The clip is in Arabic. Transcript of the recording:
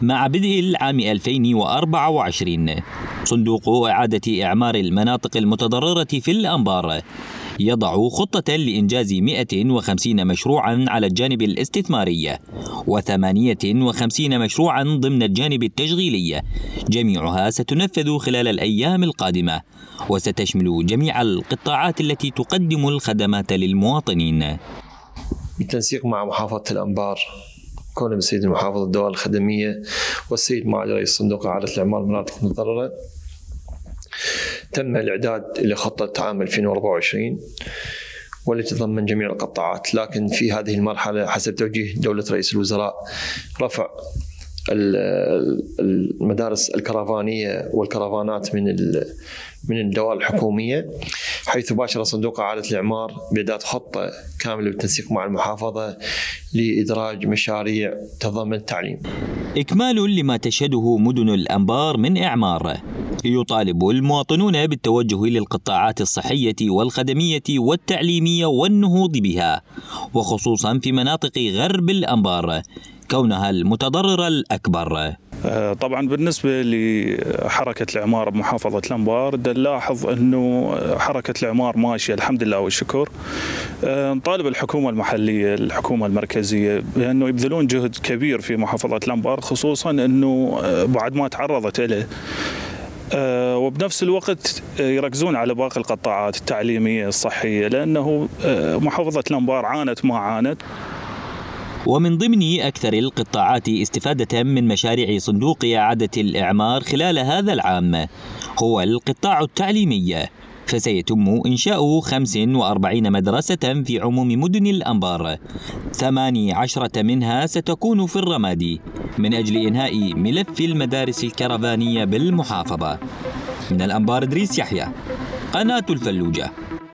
مع بدء العام 2024 صندوق إعادة إعمار المناطق المتضررة في الأنبار. يضع خطة لإنجاز 150 مشروعا على الجانب الاستثماري و58 مشروعا ضمن الجانب التشغيلي. جميعها ستنفذ خلال الأيام القادمة وستشمل جميع القطاعات التي تقدم الخدمات للمواطنين. بالتنسيق مع محافظة الأنبار. كون بالسيد المحافظ الدول الخدمية والسيد معالي رئيس صندوق إعادة الإعمار المناطق المتضررة. تم الإعداد لخطة عام 2024 والتي تتضمن جميع القطاعات لكن في هذه المرحلة حسب توجيه دولة رئيس الوزراء رفع المدارس الكرفانية والكرفانات من من الدوائر الحكومية. حيث باشر صندوق إعادة الإعمار بإعداد خطة كاملة بالتنسيق مع المحافظة لإدراج مشاريع تضمن التعليم. إكمال لما تشهده مدن الأنبار من إعمار. يطالب المواطنون بالتوجه للقطاعات الصحية والخدمية والتعليمية والنهوض بها وخصوصا في مناطق غرب الأنبار كونها المتضرر الأكبر طبعا بالنسبة لحركة الإعمار بمحافظة الأنبار نلاحظ أنه حركة الإعمار ماشية الحمد لله والشكر. آه، نطالب الحكومة المحلية الحكومة المركزية بأنه يبذلون جهد كبير في محافظة الأنبار خصوصا أنه آه، بعد ما تعرضت إليه. وبنفس الوقت يركزون على باقي القطاعات التعليمية الصحية لأنه محافظة الأنبار عانت ما عانت. ومن ضمن أكثر القطاعات استفادة من مشاريع صندوق إعادة الإعمار خلال هذا العام هو القطاع التعليمي فسيتم إنشاء 45 مدرسة في عموم مدن الأنبار. ثماني عشرة منها ستكون في الرمادي من أجل إنهاء ملف المدارس الكرفانية بالمحافظة. من الأنبار إدريس يحيى قناة الفلوجة.